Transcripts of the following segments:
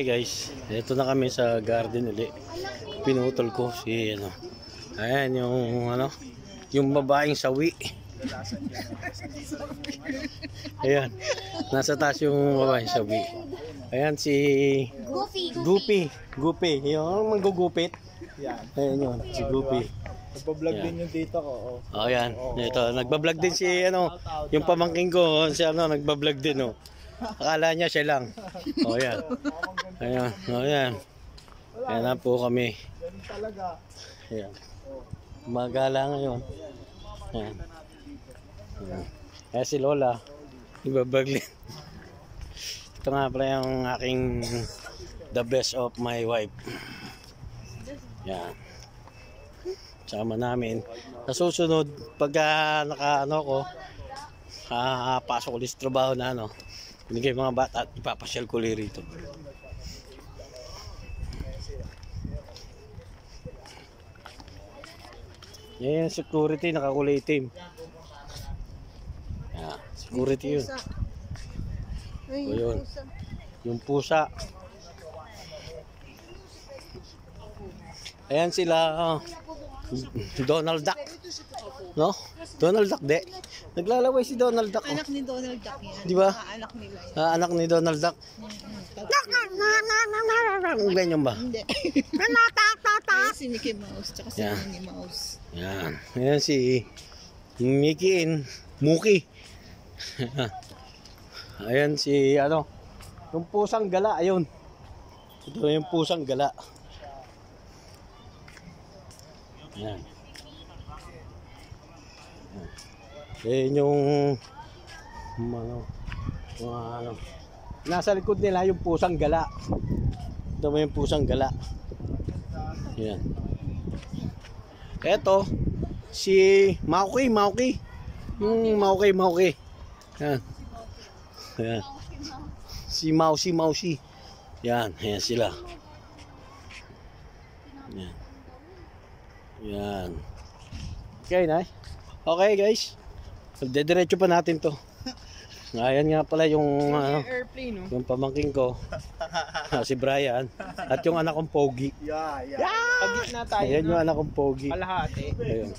Okay guys, ito na kami sa garden uli. Pinutol ko si ano. Ayan yung ano, yung babaeng sawi. Ayan, nasa taas yung babaeng sawi. Ayan si Goofy, Guppy, Guppy, yung manggugupit. Yan. Ayan yun, si Guppy. Nagpa-vlog Yan. din yung dito ko. Oh. Oh, ayan. Ito, nagba-vlog din si ano, yung pamangking ko, si ano, nagba-vlog din oh. Akala niya siya lang. Oh, ayan. Ayan, oh, ayan. Ayan na po kami. Ayan. Magala ngayon. Ayan. Ayan. Kaya si Lola, ibablog din. Ito nga pala yung aking the best of my wife. Yan. Sama namin. Sa susunod, pagka naka ano ko, ah, pasok ulit trabaho na ano, binigay mga bata at ipapasyal ko rito. Yan yung security, nakakulay itim. Yan, security yun. O yun. Yung pusa. Ayan sila, oh. Donald Duck. No? Donald Duck, de. Naglalaway si Donald Duck. Oh. Anak ni Donald Duck yan. Di ba? Anak nila yan. Ah, anak ni Donald Duck. Ganyan ba? Hindi. Ay, si Mickey Mouse, tsaka si Yeah. Minnie Mouse. Yan. Ayan si Mickey and Mookie. Ayan si ano, yung pusang gala, ayun. Ito yung pusang gala. Ayan. Ayan yung mga, mga ano, nasa likod nila yung pusang gala. Ito mo yung pusang gala. Ayan. Eto, si Mauki, Mauki. Yung Mauki, Mauki. Yan. Yan. Si Mausi, Mausi. Yan, yan sila. Yan. Yan. Okay, na. Okay, guys. Dediretso pa natin to. Ayan nga pala yung ano, Airplane, no? yung pamangking ko. si Brian. At yung anak kong Pogi. Yeah, yeah. Pag gitna tayo, Ayan no? yung anak kong Pogi. Kalahati. Ayun.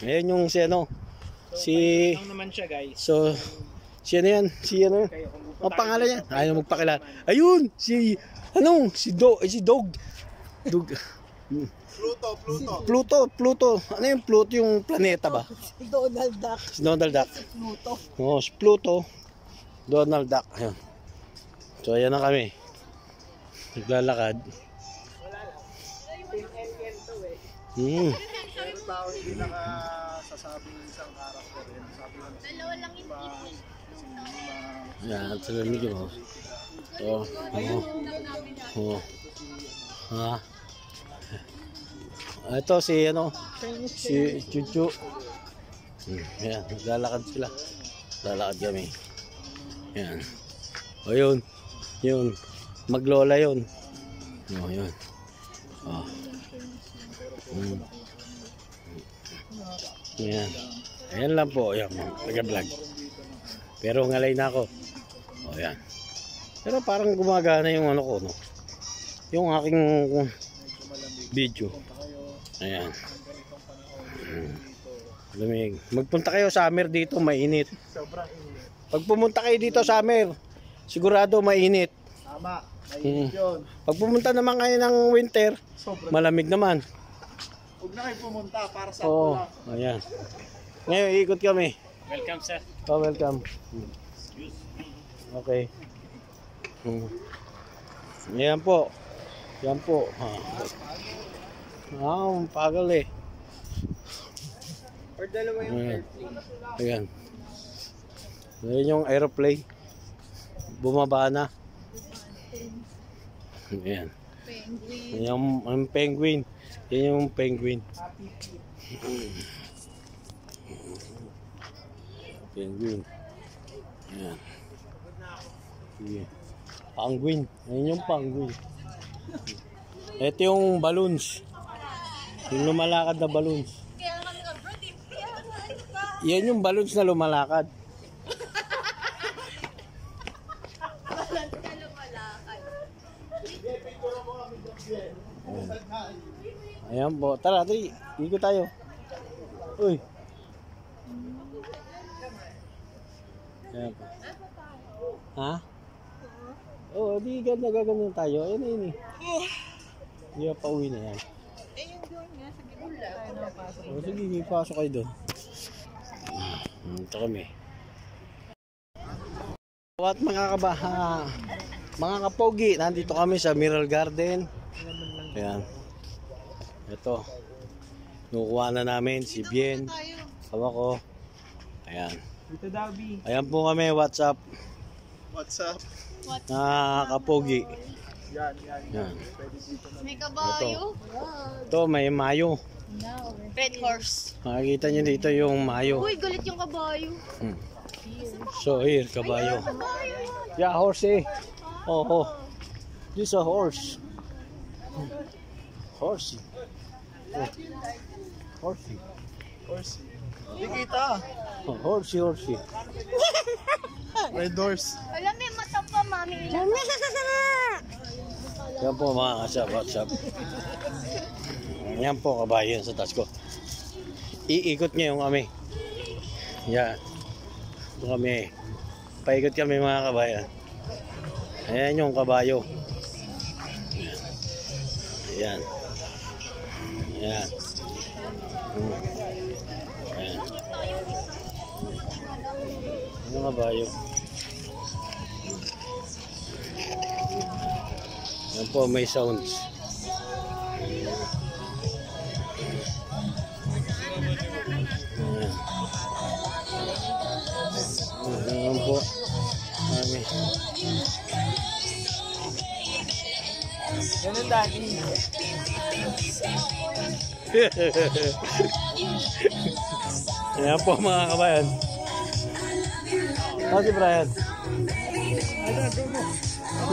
Ayan yung si ano. Si Lang naman siya, guys. so si ano yan? Si ano? Pupunta Ang pangalan niya? tayo Ayaw magpakilala. Ayun, si ano? Si Do, eh, si Dog. Dog. Pluto, Pluto. Pluto, Pluto. Ano yung Pluto yung planeta ba? Si Donald Duck. Si Donald Duck. Pluto. Oo, si Pluto. Donald Duck. Ayun. So ayan na kami. Naglalakad. Hmm. Meron tao hindi nakasasabing isang karakter yun. Sabi lang, Dalawa lang yung ma... Yan, sila Mickey Mouse. So, oo. Oo. Ha? Ito si ano, si Chuchu. Hmm, yan, naglalakad sila. Lalakad kami. Yan. O yun, yun. Maglola yun. O, yun. O. Hmm. Yan. Ayan lang po, yan, taga-vlog. Pero ngalay na ako. O yan. Pero parang gumagana yung ano ko, no? Yung aking video. Ayan. Hmm. Lamig. Magpunta kayo summer dito, mainit. Sobrang init. Pag pumunta kayo dito summer, sigurado mainit. Tama. Hmm. Mainit yun. Pag pumunta naman kayo ng winter, Sobrang. malamig naman. Huwag na kayo pumunta para sa Oo. lang. Ayan. Ngayon, ikot kami. Welcome, sir. Oh, welcome. Okay. Hmm. Yan po. Yan po. Ha. Ah, ang pagal eh. Or dalawa yung Ayan. airplane. Ayan. Ayan yung aeroplane. Bumaba na. Ayan. Penguin. Yan yung, ang penguin. Yan yung penguin. Penguin. Ayan. Sige. Penguin. Ayan yung penguin. Ito yung balloons. Yung lumalakad na balloons. Kaya kami ka, bro, Yan yung balloons na lumalakad. balloons na lumalakad. Oh. Ayan po. Tara, tari. Ikot tayo. Uy. Ayan po. Ha? Oo, oh, di ganda gaganyan tayo. Ayan, ayan eh. Ah. Hindi pa uwi na yan. O sige, pasok kayo doon. Ito kami. At mga kabaha, mga kapogi, nandito kami sa Miral Garden. Ayan. Ito. Nukuha na namin si Bien. Kawa ko. Ayan. Dito daw. Ayan po kami, WhatsApp. What's up? Na kapogi. Yan, yan. Yan. Pwede dito na. May kabayo. Ito, may mayo. Red horse. Makikita nyo dito yung mayo. Uy, galit yung kabayo. Hmm. So here, kabayo. Yeah, horse eh. Oh, oh. This a horse. Horsey. Oh. Horsey. Horse. Hindi kita. Oh, horsey, horsey. Red horse. Alam, may mata pa, mami. Yan po mga kasap, WhatsApp. Yan po kabayo yan sa taas ko. Iikot niya yung kami. Yan. Ito kami. Paikot kami mga kabayan. Ayan yung kabayo. Ayan. Ayan. Hmm. Ayan. Ayan yung kabayo. Yan po, may sounds. Ayan. Po. Kami. Ganun dati. Ayan po mga kabayan. Oh, si Brian.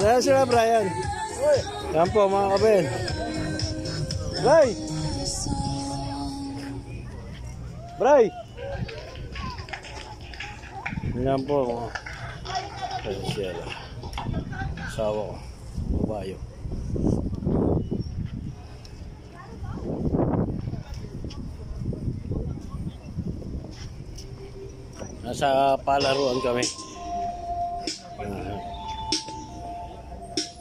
Ayan sila Brian. Ayan po mga kabayan. Bray! Bray! Ayan po. Ayan siya. Asawa ko. Babayo. Nasa palaruan kami.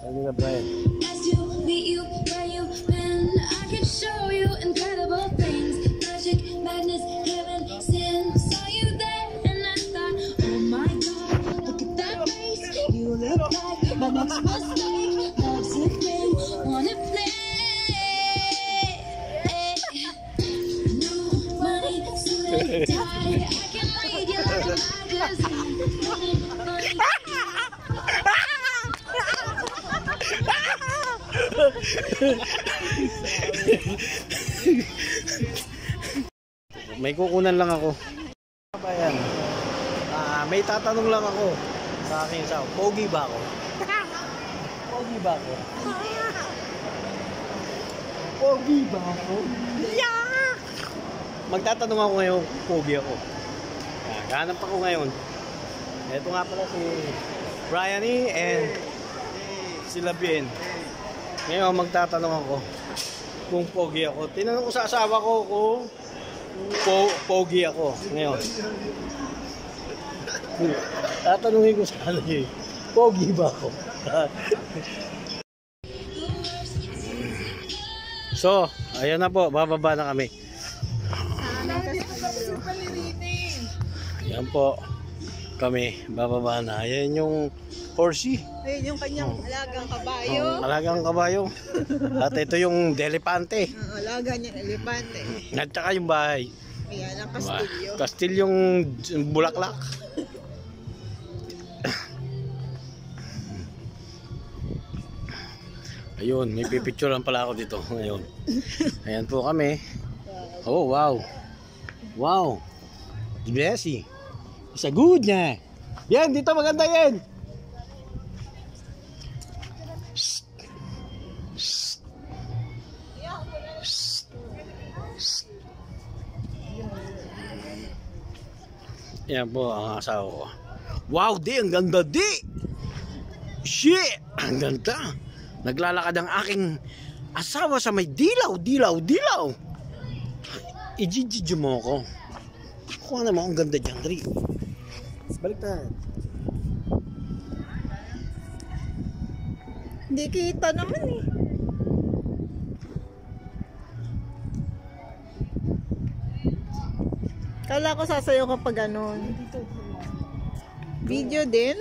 Na Brian? Nice to meet you where you've been. I can show you incredible things. Magic, madness, heaven, sin. Saw you there and I thought, oh my god, look at that face. You look like my next mistake. Love's a game, wanna play. No money, tie. I can read you like a magazine. May kukunan lang ako. Kabayan. Ah, may tatanong lang ako sa akin sa pogi ba ako? Pogi ba ako? Pogi ba ako? Yeah! Magtatanong ako ngayon kung pogi ako. Ah, ganap ako ngayon. Ito nga pala si Brian E. and sila Bien. Ngayon magtatanong ako kung pogi ako. Tinanong ko sa asawa ko kung po pogi ako ngayon. Tatanungin ko sa ano eh, pogi ba ako? so, ayan na po, bababa na kami. Ayan po, kami, bababa na. Ayan yung horsey. Ayun yung kanyang alagang kabayo. Ang alagang kabayo. At ito yung delepante. Ang alaga niyang elepante. At saka yung bahay. Ayan ang kastilyo. Kastilyong bulaklak. Ayun, may pipicturean pala ako dito ngayon. Ayan po kami. Oh, wow. Wow. Bessie. Isa good niya. Yan, dito maganda yan. Yan po ang asawa ko. Wow, di, ang ganda di! Shit! Ang ganda! Naglalakad ang aking Asawa sa may dilaw, dilaw, dilaw. Ijijidyo mo ako. Kuha naman ang ganda dyan, Dri. Baliktad. Hindi kita naman eh. Kala ko sasayaw kapag ganun. Video din?